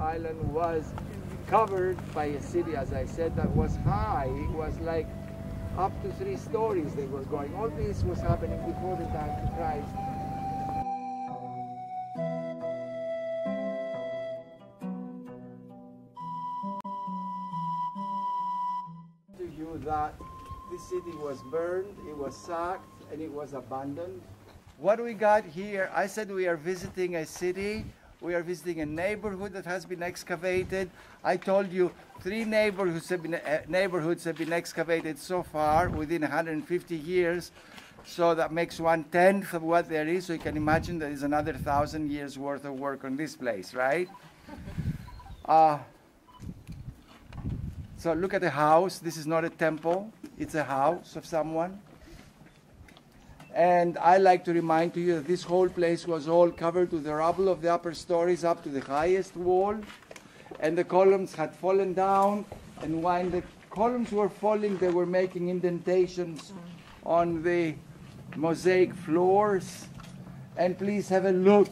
island was covered by a city, as I said, that was high. It was like up to three stories they were going. All this was happening before the time of Christ. To you that this city was burned, it was sacked, and it was abandoned. What we got here, I said we are visiting a city we are visiting a neighborhood that has been excavated. I told you three neighborhoods have been, uh, neighborhoods have been excavated so far within 150 years. So that makes one tenth of what there is. So you can imagine there is another thousand years worth of work on this place, right? Uh, so look at the house. This is not a temple. It's a house of someone. And I like to remind to you that this whole place was all covered with the rubble of the upper stories up to the highest wall. And the columns had fallen down. And when the columns were falling, they were making indentations on the mosaic floors. And please have a look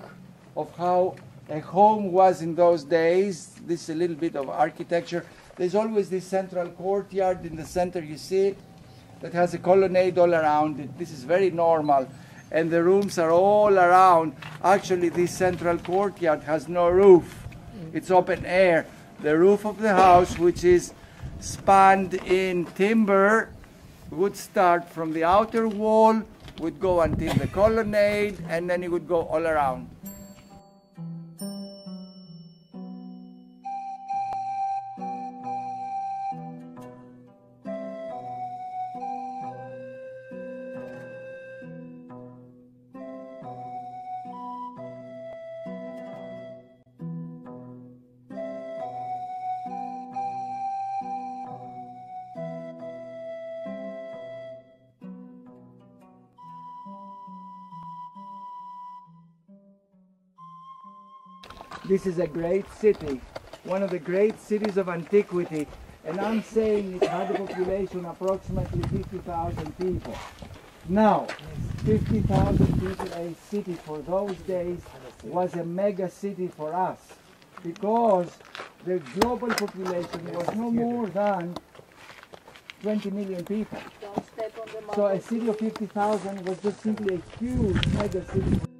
of how a home was in those days. This is a little bit of architecture. There's always this central courtyard in the center, you see it that has a colonnade all around it. This is very normal. And the rooms are all around. Actually, this central courtyard has no roof. It's open air. The roof of the house, which is spanned in timber, would start from the outer wall, would go until the colonnade, and then it would go all around. This is a great city, one of the great cities of antiquity, and I'm saying it had a population approximately 50,000 people. Now, 50,000 people, a city for those days was a mega city for us because the global population was no more than 20 million people. So a city of 50,000 was just simply a huge mega city.